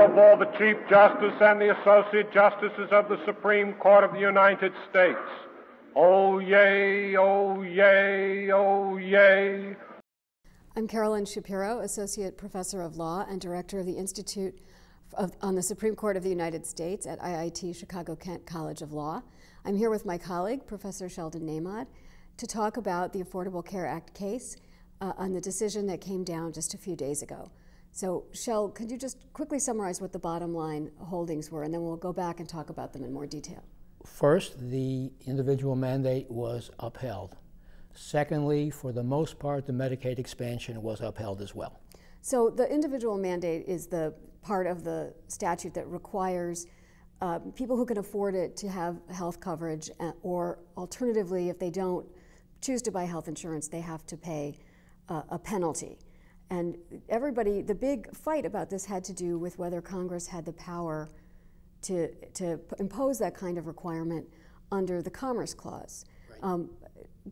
of all the Chief Justice and the Associate Justices of the Supreme Court of the United States. Oh, yay, oh, yay, oh, yay. I'm Carolyn Shapiro, Associate Professor of Law and Director of the Institute of, on the Supreme Court of the United States at IIT Chicago Kent College of Law. I'm here with my colleague, Professor Sheldon Nahmod, to talk about the Affordable Care Act case uh, on the decision that came down just a few days ago. So, Shell, could you just quickly summarize what the bottom line holdings were, and then we'll go back and talk about them in more detail? First, the individual mandate was upheld. Secondly, for the most part, the Medicaid expansion was upheld as well. So, the individual mandate is the part of the statute that requires uh, people who can afford it to have health coverage, uh, or alternatively, if they don't choose to buy health insurance, they have to pay uh, a penalty. And everybody, the big fight about this had to do with whether Congress had the power to, to impose that kind of requirement under the Commerce Clause. Right. Um,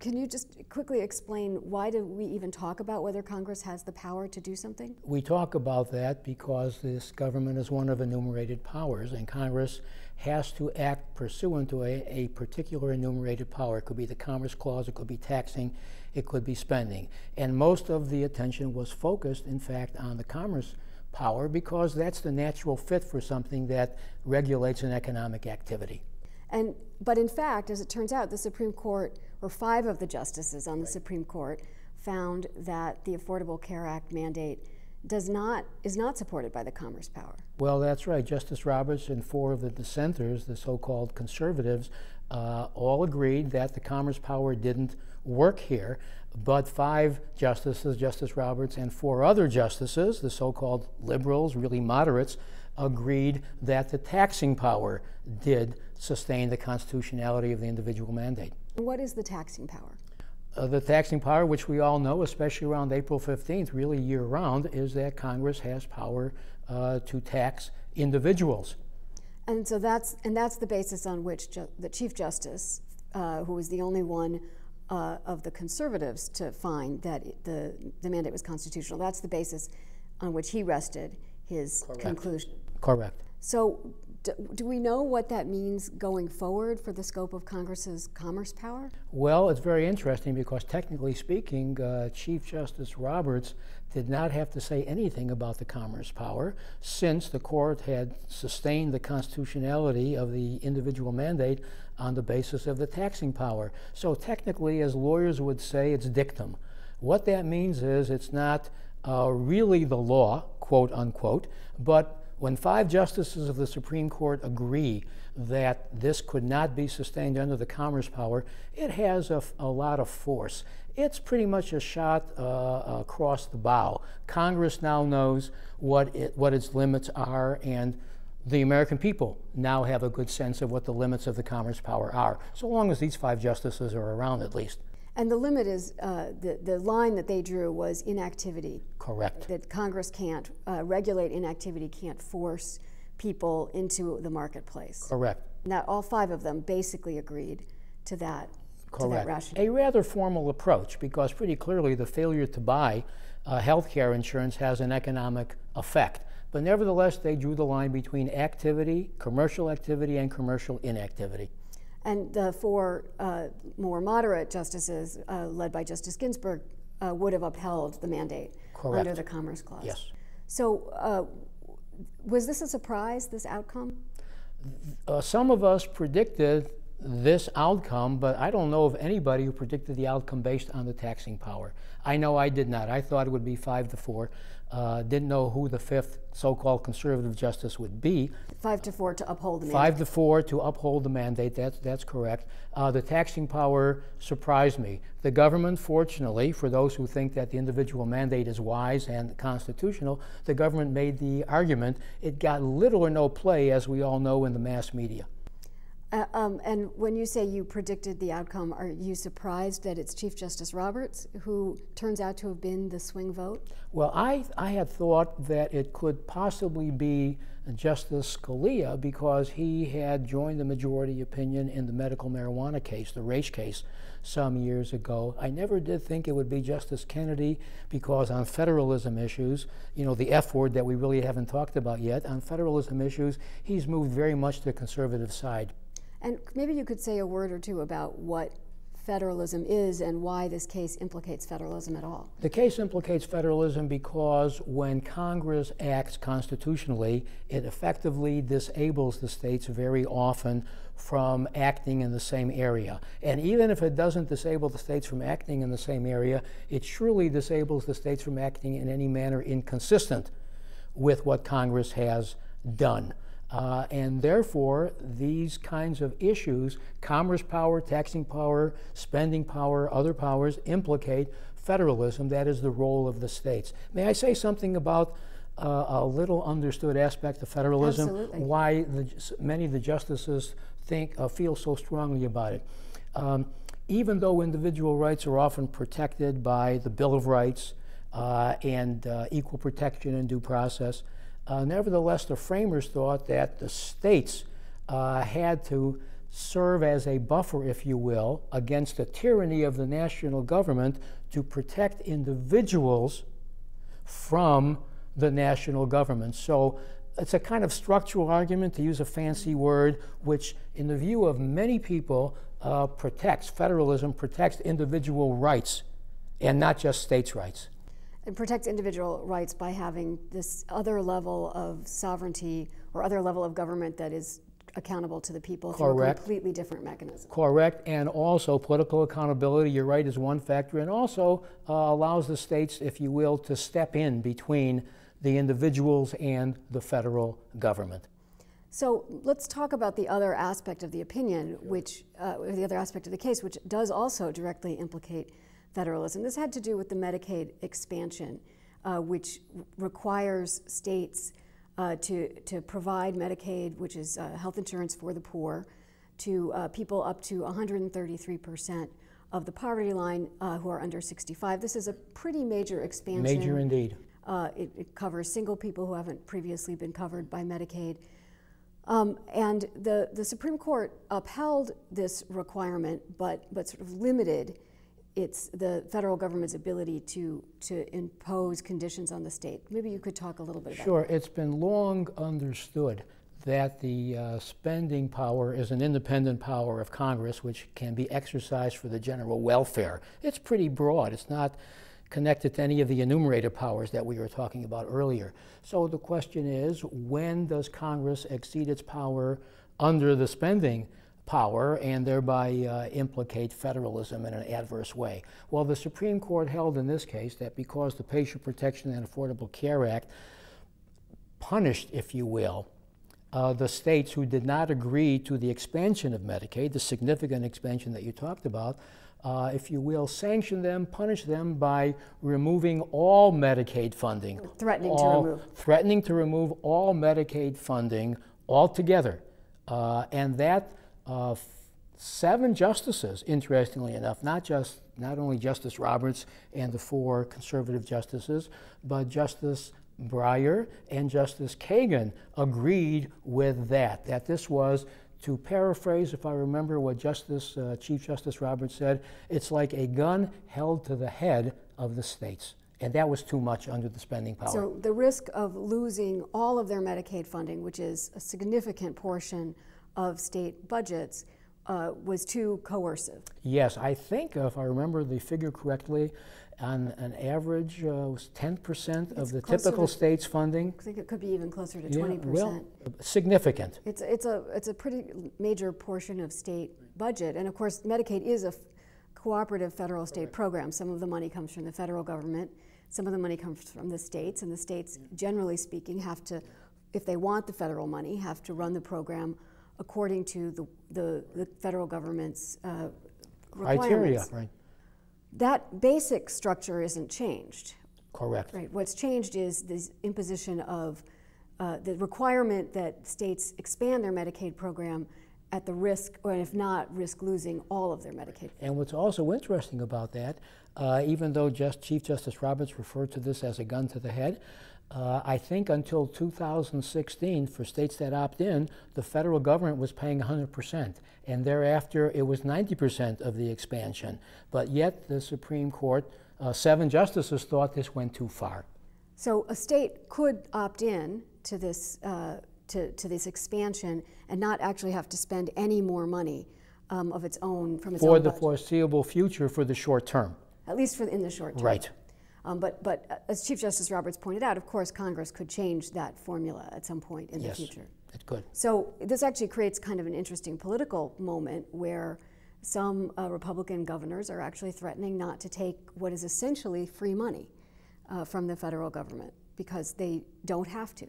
can you just quickly explain why do we even talk about whether Congress has the power to do something? We talk about that because this government is one of enumerated powers, and Congress has to act pursuant to a, a particular enumerated power. It could be the Commerce Clause, it could be taxing, it could be spending. And most of the attention was focused, in fact, on the Commerce power because that's the natural fit for something that regulates an economic activity. And, but in fact, as it turns out, the Supreme Court, or five of the justices on the right. Supreme Court, found that the Affordable Care Act mandate does not is not supported by the commerce power. Well, that's right. Justice Roberts and four of the dissenters, the so-called conservatives, uh, all agreed that the commerce power didn't work here. But five justices, Justice Roberts and four other justices, the so-called liberals, really moderates, agreed that the taxing power did sustain the constitutionality of the individual mandate. What is the taxing power? Uh, the taxing power, which we all know, especially around April 15th, really year round, is that Congress has power uh, to tax individuals. And so that's and that's the basis on which the Chief Justice, uh, who was the only one uh, of the conservatives to find that the the mandate was constitutional, that's the basis on which he rested his Correct. conclusion. Correct. So do, do, we know what that means going forward for the scope of Congress's commerce power? Well, it's very interesting because technically speaking, uh, Chief Justice Roberts did not have to say anything about the commerce power since the court had sustained the constitutionality of the individual mandate on the basis of the taxing power. So technically, as lawyers would say, it's dictum. What that means is it's not uh, really the law, quote unquote, but when five justices of the Supreme Court agree that this could not be sustained under the commerce power, it has a, a lot of force. It's pretty much a shot uh, across the bow. Congress now knows what, it, what its limits are, and the American people now have a good sense of what the limits of the commerce power are, so long as these five justices are around at least. And the limit is uh, the, the line that they drew was inactivity. Correct. That Congress can't uh, regulate inactivity, can't force people into the marketplace. Correct. Now, all five of them basically agreed to that. Correct. To that A rather formal approach because pretty clearly the failure to buy uh, health care insurance has an economic effect. But nevertheless, they drew the line between activity, commercial activity, and commercial inactivity. And the four uh, more moderate justices, uh, led by Justice Ginsburg, uh, would have upheld the mandate Correct. under the Commerce Clause. Yes. So, uh, was this a surprise, this outcome? Uh, some of us predicted this outcome, but I don't know of anybody who predicted the outcome based on the taxing power. I know I did not. I thought it would be five to four. Uh, didn't know who the fifth so-called conservative justice would be. Five to four to uphold the mandate. Five to four to uphold the mandate. That's that's correct. Uh, the taxing power surprised me. The government, fortunately, for those who think that the individual mandate is wise and constitutional, the government made the argument. It got little or no play, as we all know, in the mass media. Uh, um, and when you say you predicted the outcome, are you surprised that it's Chief Justice Roberts who turns out to have been the swing vote? Well, I, I had thought that it could possibly be Justice Scalia because he had joined the majority opinion in the medical marijuana case, the Raich case, some years ago. I never did think it would be Justice Kennedy because on federalism issues, you know, the F word that we really haven't talked about yet, on federalism issues, he's moved very much to the conservative side. And maybe you could say a word or two about what federalism is and why this case implicates federalism at all. The case implicates federalism because when Congress acts constitutionally, it effectively disables the states very often from acting in the same area. And even if it doesn't disable the states from acting in the same area, it surely disables the states from acting in any manner inconsistent with what Congress has done. Uh, and therefore, these kinds of issues, commerce power, taxing power, spending power, other powers, implicate federalism. That is the role of the states. May I say something about uh, a little understood aspect of federalism? Absolutely. Why the, many of the justices think uh, feel so strongly about it. Um, even though individual rights are often protected by the Bill of Rights uh, and uh, equal protection and due process, uh, nevertheless, the framers thought that the states uh, had to serve as a buffer, if you will, against the tyranny of the national government to protect individuals from the national government. So it's a kind of structural argument, to use a fancy word, which, in the view of many people, uh, protects federalism, protects individual rights, and not just states' rights. It protects individual rights by having this other level of sovereignty or other level of government that is accountable to the people Correct. through a completely different mechanism. Correct, and also political accountability, you're right, is one factor, and also uh, allows the states, if you will, to step in between the individuals and the federal government. So let's talk about the other aspect of the opinion, which, uh, the other aspect of the case, which does also directly implicate federalism. This had to do with the Medicaid expansion, uh, which requires states uh, to, to provide Medicaid, which is uh, health insurance for the poor, to uh, people up to 133% of the poverty line uh, who are under 65. This is a pretty major expansion. Major indeed. Uh, it, it, covers single people who haven't previously been covered by Medicaid. Um, and the, the Supreme Court upheld this requirement, but, but sort of limited it's the federal government's ability to, to impose conditions on the state. Maybe you could talk a little bit about Sure. It's been long understood that the uh, spending power is an independent power of Congress, which can be exercised for the general welfare. It's pretty broad. It's not connected to any of the enumerated powers that we were talking about earlier. So the question is when does Congress exceed its power under the spending power and thereby uh, implicate federalism in an adverse way. Well, the Supreme Court held in this case that because the Patient Protection and Affordable Care Act punished, if you will, uh, the states who did not agree to the expansion of Medicaid, the significant expansion that you talked about, uh, if you will, sanction them, punish them by removing all Medicaid funding. Threatening all, to remove. Threatening to remove all Medicaid funding altogether. Uh, and that uh, seven justices, interestingly enough, not just not only Justice Roberts and the four conservative justices, but Justice Breyer and Justice Kagan agreed with that. That this was, to paraphrase, if I remember what Justice uh, Chief Justice Roberts said, it's like a gun held to the head of the states. And that was too much under the spending power. So the risk of losing all of their Medicaid funding, which is a significant portion of state budgets uh, was too coercive. Yes, I think if I remember the figure correctly, on an average uh, was 10% of the typical to, state's funding. I think it could be even closer to yeah, 20%. Well, significant. It's, it's, a, it's a pretty major portion of state budget. And of course, Medicaid is a cooperative federal state right. program. Some of the money comes from the federal government, some of the money comes from the states, and the states, generally speaking, have to, if they want the federal money, have to run the program according to the, the, the federal government's uh, criteria. Right. That basic structure isn't changed. Correct. Right. What's changed is the imposition of uh, the requirement that states expand their Medicaid program at the risk, or if not, risk losing all of their Medicaid. And what's also interesting about that, uh, even though just Chief Justice Roberts referred to this as a gun to the head, uh, I think until 2016, for states that opt in, the federal government was paying 100%, and thereafter it was 90% of the expansion. But yet the Supreme Court, uh, seven justices thought this went too far. So a state could opt in to this uh, to, to this expansion and not actually have to spend any more money um, of its own from its for own For the budget. foreseeable future for the short term. at least for in the short term. Right. Um, but, but uh, as Chief Justice Roberts pointed out, of course, Congress could change that formula at some point in Yes, the future. it could. So this actually creates kind of an interesting political moment where some uh, Republican governors are actually threatening not to take what is essentially free money uh, from the federal government because they don't have to.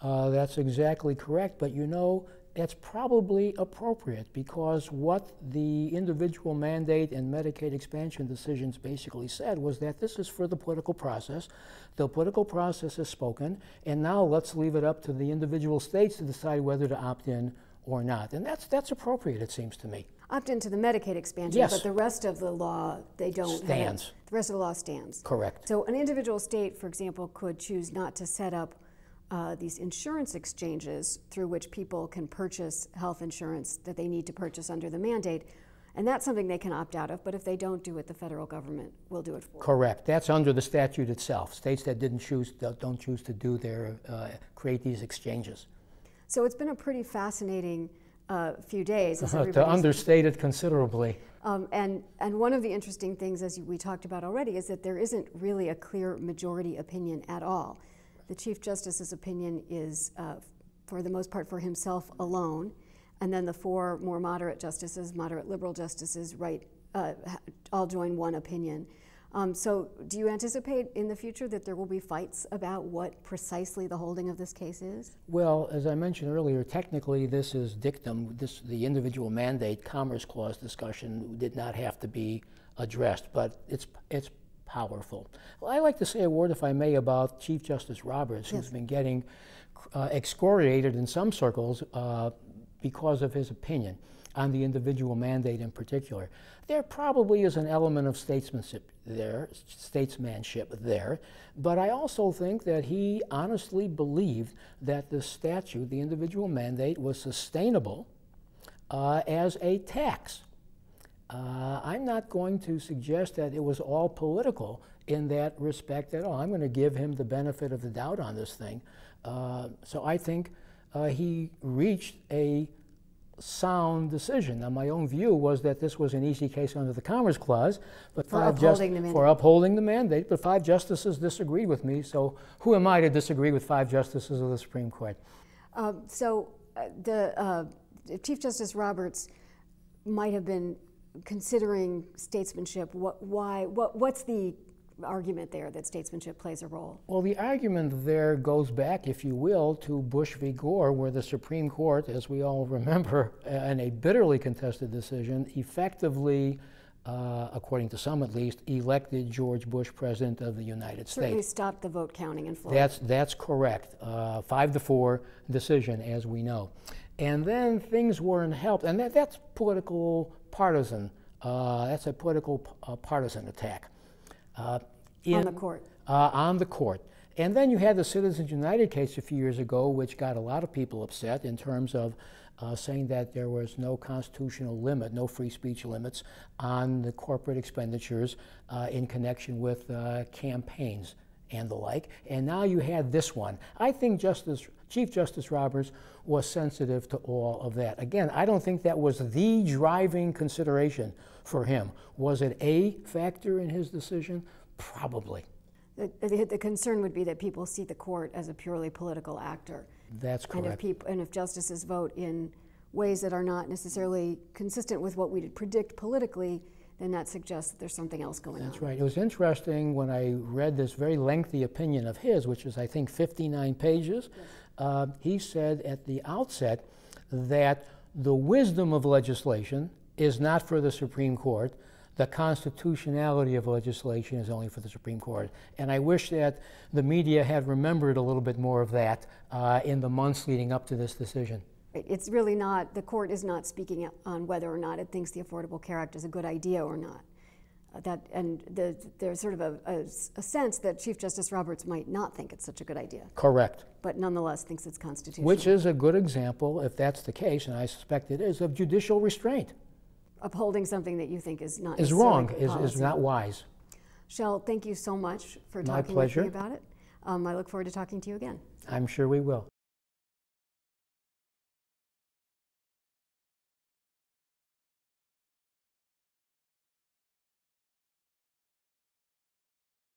Uh, that's exactly correct, but you know, that's probably appropriate because what the individual mandate and Medicaid expansion decisions basically said was that this is for the political process. The political process is spoken, and now let's leave it up to the individual states to decide whether to opt in or not. And that's, that's appropriate, it seems to me. Opt into the Medicaid expansion, Yes. but the rest of the law, they don't. have. Stands. The rest of the law stands. Correct. So an individual state, for example, could choose not to set up uh, these insurance exchanges through which people can purchase health insurance that they need to purchase under the mandate. And that's something they can opt out of, but if they don't do it, the federal government will do it for them. Correct. That's under the statute itself. States that didn't choose, don't choose to do their, uh, create these exchanges. So it's been a pretty fascinating uh, few days. To understate it considerably. Um, and, and one of the interesting things, as we talked about already, is that there isn't really a clear majority opinion at all. The Chief Justice's opinion is, uh, for the most part, for himself alone, and then the four more moderate justices, moderate liberal justices, right, uh, all join one opinion. Um, so, do you anticipate in the future that there will be fights about what precisely the holding of this case is? Well, as I mentioned earlier, technically this is dictum. This, the individual mandate Commerce Clause discussion did not have to be addressed, but it's, it's powerful. Well, I like to say a word, if I may, about Chief Justice Roberts, who's been getting uh, excoriated in some circles uh, because of his opinion on the individual mandate in particular. There probably is an element of statesmanship there, statesmanship there, but I also think that he honestly believed that the statute, the individual mandate, was sustainable uh, as a tax. Uh, I'm not going to suggest that it was all political in that respect at all. I'm going to give him the benefit of the doubt on this thing. Uh, so I think uh, he reached a sound decision. Now, my own view was that this was an easy case under the Commerce Clause, but For five upholding the for mandate. upholding the mandate. But five justices disagreed with me. So who am I to disagree with five justices of the Supreme Court? Um, so uh, the uh, Chief Justice Roberts might have been considering statesmanship. What, why? What, what's the argument there that statesmanship plays a role? Well, the argument there goes back, if you will, to Bush v. Gore, where the Supreme Court, as we all remember, in a bitterly contested decision, effectively, uh, according to some at least, elected George Bush president of the United Certainly States. stopped the vote counting in Florida. That's, that's correct. Uh, five to four decision, as we know. And then things weren't helped, and that, that's political partisan. Uh, that's a political uh, partisan attack. Uh, on the court. uh, on the court. And then you had the Citizens United case a few years ago, which got a lot of people upset in terms of uh, saying that there was no constitutional limit, no free speech limits on the corporate expenditures uh, in connection with uh, campaigns and the like. And now you had this one. I think Justice, Chief Justice Roberts was sensitive to all of that. Again, I don't think that was the driving consideration for him. Was it a factor in his decision? Probably. The, the, the concern would be that people see the court as a purely political actor. That's And if, correct. and if justices vote in ways that are not necessarily consistent with what we'd predict politically, then that suggests that there's something else going That's on. That's right. It was interesting when I read this very lengthy opinion of his, which is, I think, 59 pages. Uh, he said at the outset that the wisdom of legislation is not for the Supreme Court. The constitutionality of legislation is only for the Supreme Court. And I wish that the media had remembered a little bit more of that uh, in the months leading up to this decision. It- It's really not, the court is not speaking on whether or not it thinks the Affordable Care Act is a good idea or not. Uh, That, and the, there's sort of a sense that Chief Justice Roberts might not think it's such a good idea, Correct. but nonetheless thinks it's constitutional. Which is a good example, if that's the case, and I suspect it is, of judicial restraint. Upholding something that you think is not Is wrong, is, is not wise. Shell, thank you so much for My talking with me about it. Um, I look forward to talking to you again. I'm sure we will.